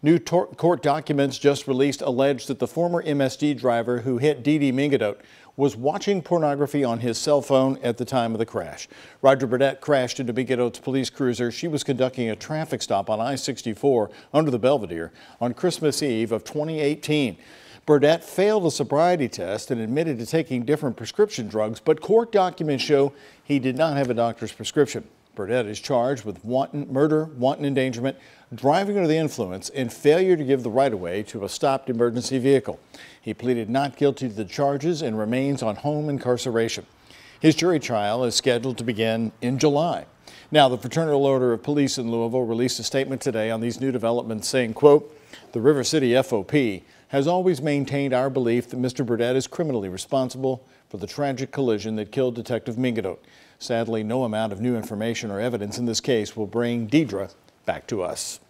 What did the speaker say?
New court documents just released allege that the former MSD driver who hit Dee Mengedoht was watching pornography on his cell phone at the time of the crash. Roger Burdette crashed into Mengedoht's police cruiser. She was conducting a traffic stop on I-64 under the Belvedere on Christmas Eve of 2018. Burdette failed a sobriety test and admitted to taking different prescription drugs, but court documents show he did not have a doctor's prescription. Burdette is charged with wanton murder, wanton endangerment, driving under the influence, and failure to give the right of way to a stopped emergency vehicle. He pleaded not guilty to the charges and remains on home incarceration. His jury trial is scheduled to begin in July. Now, the Fraternal Order of Police in Louisville released a statement today on these new developments saying, quote, the River City FOP has always maintained our belief that Mr. Burdette is criminally responsible for the tragic collision that killed Detective Mengedoht. Sadly, no amount of new information or evidence in this case will bring Deidre back to us.